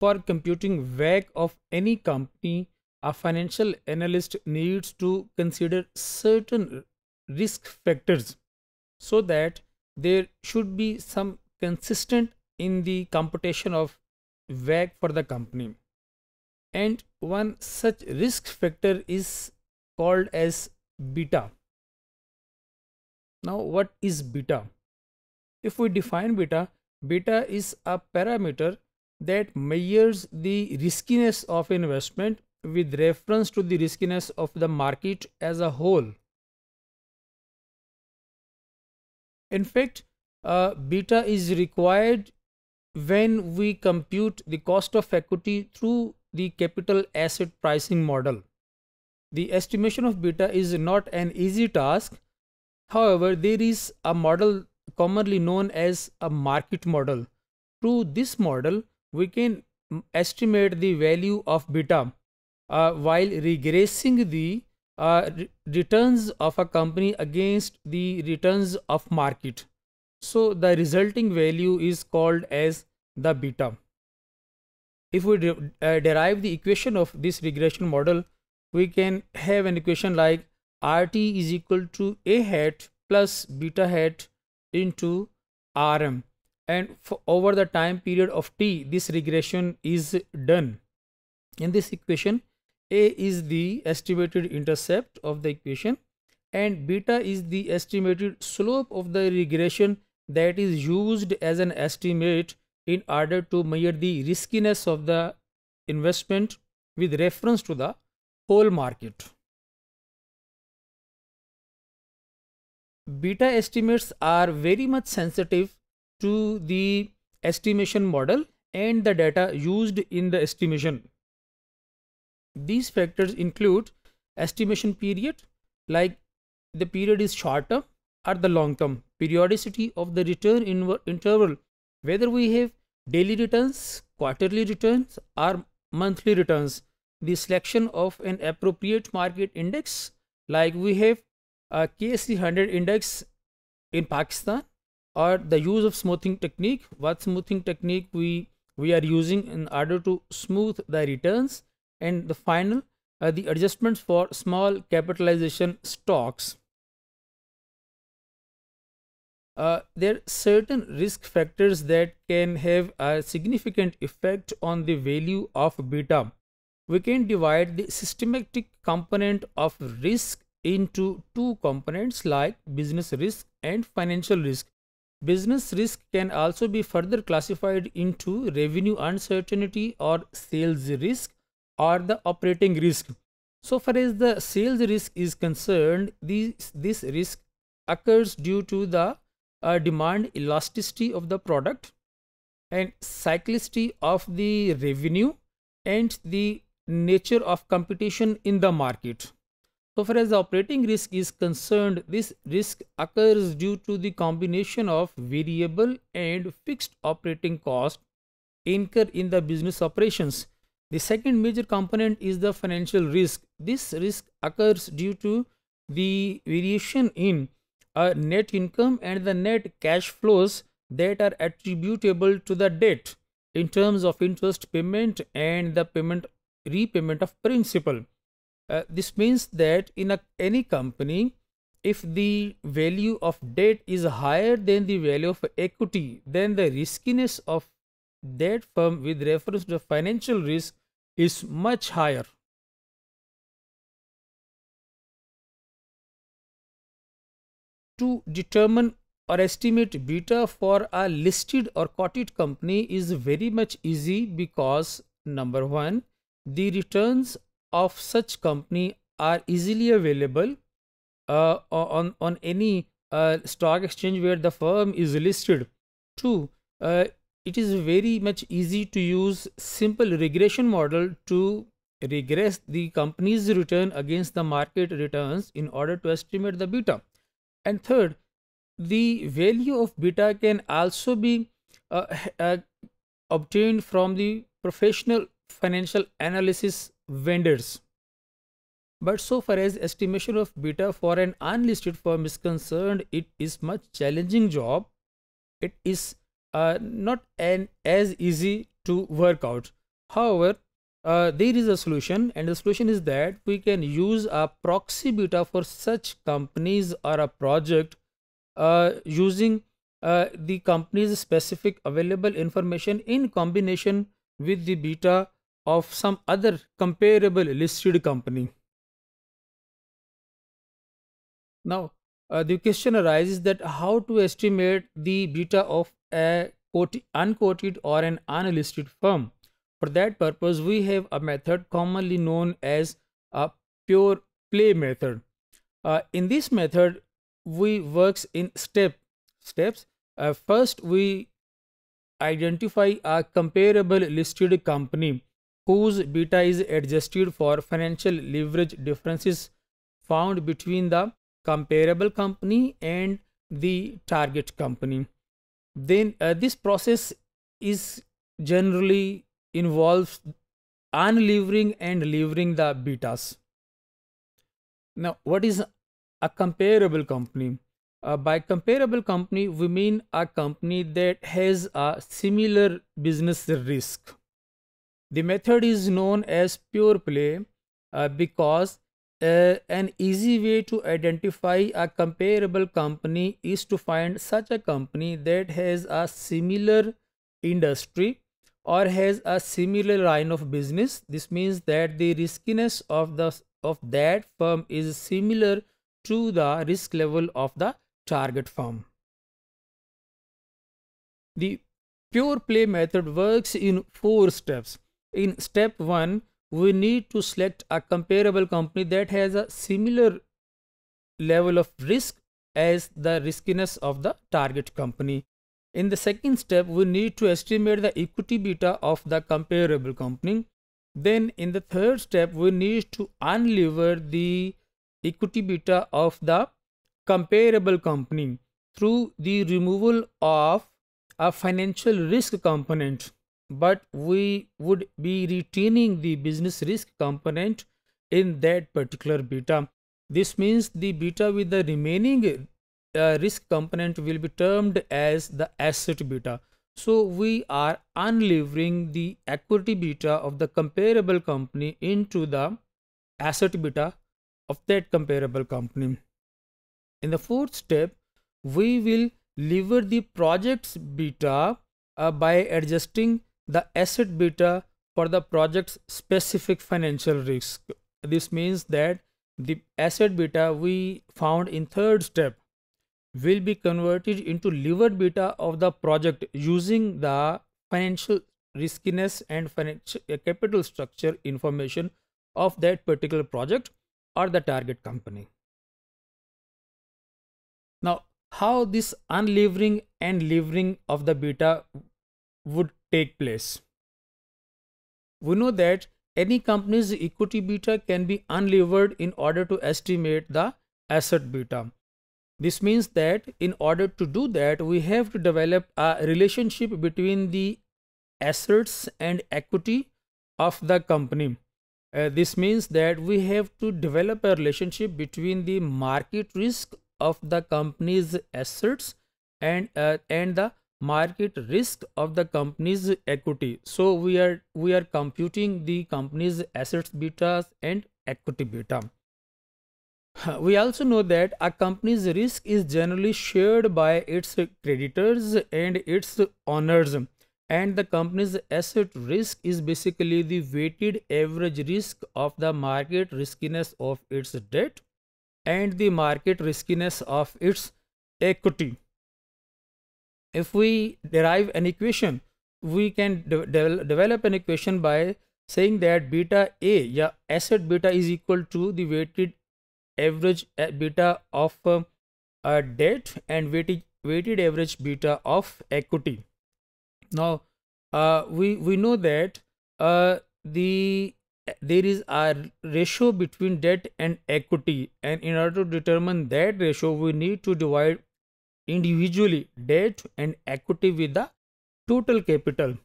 for computing WACC of any company, a financial analyst needs to consider certain risk factors so that there should be some consistent in the computation of WACC for the company. And one such risk factor is called as beta. Now, what is beta? If we define beta, beta is a parameter that measures the riskiness of investment with reference to the riskiness of the market as a whole. In fact, uh, beta is required when we compute the cost of equity through the capital asset pricing model. The estimation of beta is not an easy task. However, there is a model commonly known as a market model. Through this model, we can estimate the value of beta uh, while regressing the uh, re returns of a company against the returns of market. So the resulting value is called as the beta. If we de uh, derive the equation of this regression model, we can have an equation like RT is equal to A hat plus beta hat into Rm and over the time period of t this regression is done. In this equation a is the estimated intercept of the equation and beta is the estimated slope of the regression that is used as an estimate in order to measure the riskiness of the investment with reference to the whole market. Beta estimates are very much sensitive to the estimation model and the data used in the estimation. These factors include estimation period, like the period is short term or the long term, periodicity of the return interval, whether we have daily returns, quarterly returns, or monthly returns, the selection of an appropriate market index, like we have a KSE 100 index in Pakistan or the use of smoothing technique what smoothing technique we we are using in order to smooth the returns and the final uh, the adjustments for small capitalization stocks uh, there are certain risk factors that can have a significant effect on the value of beta. We can divide the systematic component of risk into two components like business risk and financial risk. Business risk can also be further classified into revenue uncertainty or sales risk or the operating risk. So far as the sales risk is concerned, this, this risk occurs due to the uh, demand elasticity of the product and cyclicity of the revenue and the nature of competition in the market. So far as the operating risk is concerned, this risk occurs due to the combination of variable and fixed operating cost incurred in the business operations. The second major component is the financial risk. This risk occurs due to the variation in a net income and the net cash flows that are attributable to the debt in terms of interest payment and the payment repayment of principal. Uh, this means that in a, any company, if the value of debt is higher than the value of equity, then the riskiness of that firm with reference to financial risk is much higher. To determine or estimate beta for a listed or quoted company is very much easy because number one, the returns of such company are easily available uh, on on any uh, stock exchange where the firm is listed. Two, uh, it is very much easy to use simple regression model to regress the company's return against the market returns in order to estimate the beta. And third, the value of beta can also be uh, uh, obtained from the professional financial analysis vendors. But so far as estimation of beta for an unlisted firm is concerned, it is much challenging job. It is uh, not an as easy to work out. However, uh, there is a solution and the solution is that we can use a proxy beta for such companies or a project uh, using uh, the company's specific available information in combination with the beta of some other comparable listed company. Now, uh, the question arises that how to estimate the beta of a unquoted or an unlisted firm. For that purpose, we have a method commonly known as a pure play method. Uh, in this method, we works in step steps. Uh, first, we identify a comparable listed company whose beta is adjusted for financial leverage differences found between the comparable company and the target company. Then uh, this process is generally involves unlevering and levering the betas. Now, what is a comparable company? Uh, by comparable company, we mean a company that has a similar business risk. The method is known as pure play uh, because uh, an easy way to identify a comparable company is to find such a company that has a similar industry or has a similar line of business. This means that the riskiness of the of that firm is similar to the risk level of the target firm. The pure play method works in four steps in step 1 we need to select a comparable company that has a similar level of risk as the riskiness of the target company. In the second step, we need to estimate the equity beta of the comparable company. Then in the third step, we need to unlever the equity beta of the comparable company through the removal of a financial risk component but we would be retaining the business risk component in that particular beta. This means the beta with the remaining uh, risk component will be termed as the asset beta. So we are unlevering the equity beta of the comparable company into the asset beta of that comparable company. In the fourth step, we will lever the project's beta uh, by adjusting the asset beta for the project's specific financial risk. This means that the asset beta we found in third step will be converted into levered beta of the project using the financial riskiness and financial uh, capital structure information of that particular project or the target company. Now, how this unlevering and levering of the beta would take place. We know that any company's equity beta can be unlevered in order to estimate the asset beta. This means that in order to do that, we have to develop a relationship between the assets and equity of the company. Uh, this means that we have to develop a relationship between the market risk of the company's assets and uh, and the market risk of the company's equity. So we are we are computing the company's assets betas and equity beta. We also know that a company's risk is generally shared by its creditors and its owners and the company's asset risk is basically the weighted average risk of the market riskiness of its debt and the market riskiness of its equity if we derive an equation we can de de develop an equation by saying that beta a yeah asset beta is equal to the weighted average uh, beta of uh, uh, debt and weighted weighted average beta of equity. Now uh, we we know that uh, the there is a ratio between debt and equity and in order to determine that ratio we need to divide individually debt and equity with the total capital.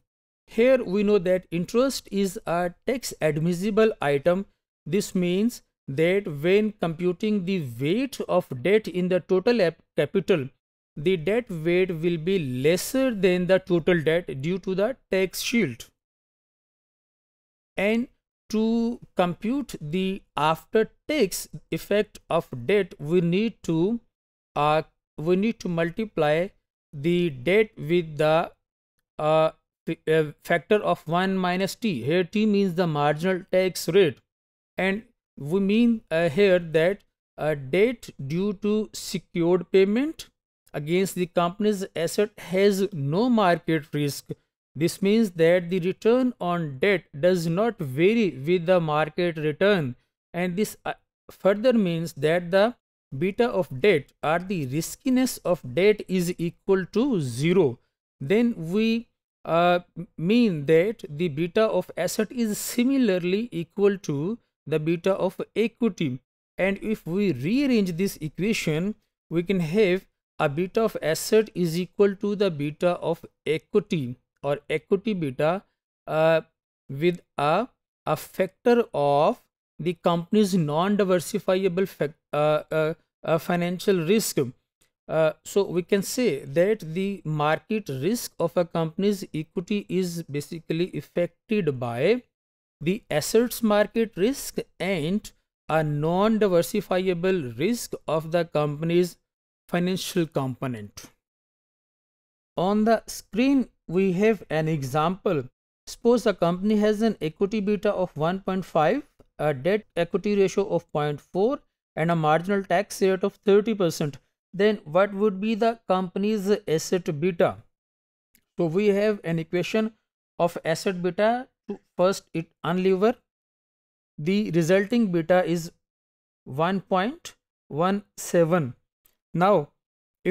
Here we know that interest is a tax admissible item. This means that when computing the weight of debt in the total capital, the debt weight will be lesser than the total debt due to the tax shield. and to compute the after tax effect of debt we need to uh, we need to multiply the debt with the uh, uh, factor of 1 minus t. Here t means the marginal tax rate. And we mean uh, here that a debt due to secured payment against the company's asset has no market risk. This means that the return on debt does not vary with the market return. And this uh, further means that the beta of debt or the riskiness of debt is equal to zero. Then we uh, mean that the beta of asset is similarly equal to the beta of equity and if we rearrange this equation we can have a beta of asset is equal to the beta of equity or equity beta uh, with a, a factor of the company's non-diversifiable uh, uh, uh, financial risk. Uh, so we can say that the market risk of a company's equity is basically affected by the assets market risk and a non-diversifiable risk of the company's financial component. On the screen, we have an example. Suppose a company has an equity beta of 1.5, a debt equity ratio of 0.4 and a marginal tax rate of 30%. Then what would be the company's asset beta? So we have an equation of asset beta to first it unlever the resulting beta is 1.17 now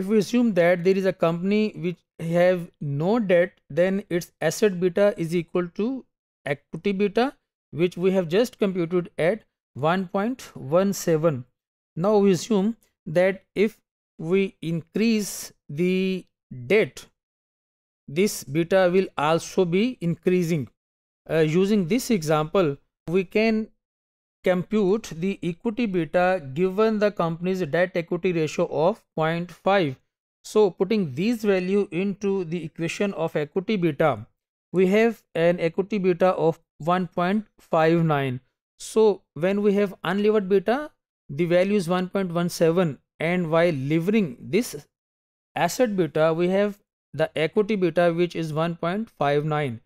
if we assume that there is a company which have no debt then its asset beta is equal to equity beta which we have just computed at 1.17 now we assume that if we increase the debt this beta will also be increasing uh, using this example, we can compute the equity beta given the company's debt equity ratio of 0.5. So putting these value into the equation of equity beta, we have an equity beta of 1.59. So when we have unlevered beta, the value is 1.17 and while levering this asset beta, we have the equity beta which is 1.59.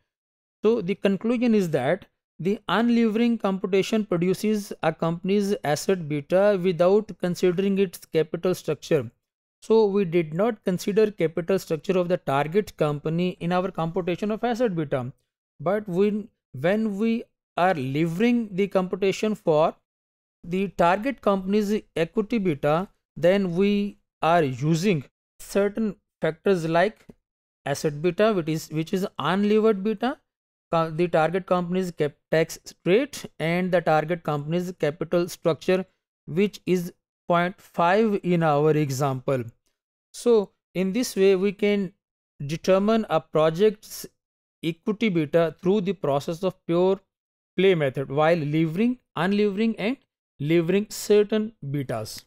So the conclusion is that the unlevering computation produces a company's asset beta without considering its capital structure. So we did not consider capital structure of the target company in our computation of asset beta. But when, when we are levering the computation for the target company's equity beta, then we are using certain factors like asset beta which is which is unlevered beta the target company's tax rate and the target company's capital structure which is 0.5 in our example. So in this way we can determine a project's equity beta through the process of pure play method while levering unlevering and levering certain betas